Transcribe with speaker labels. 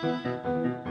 Speaker 1: Música